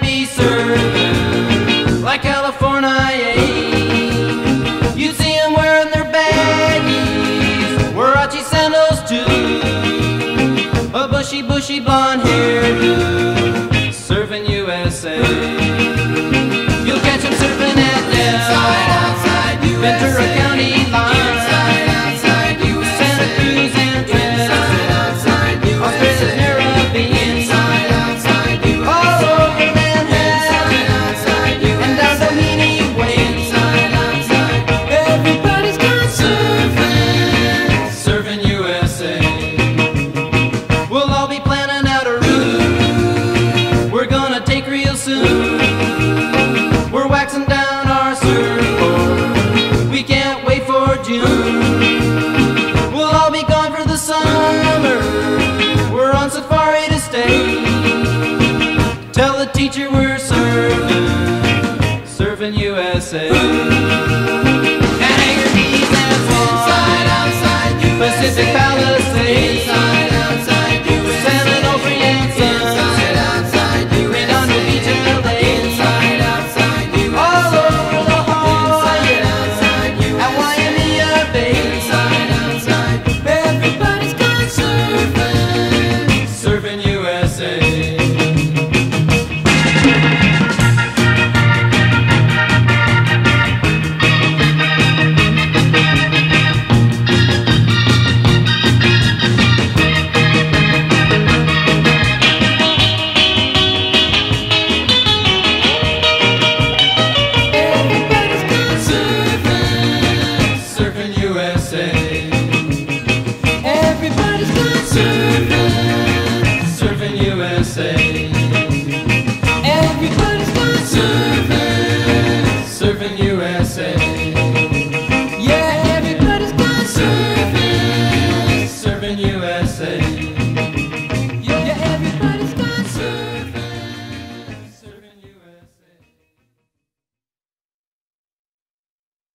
be served like California. You'd wearing their baggies, sandals too, a bushy, bushy blonde hair, serving USA. We'll all be gone for the summer. We're on safari to stay. Tell the teacher we're surfing, surfing USA. USA.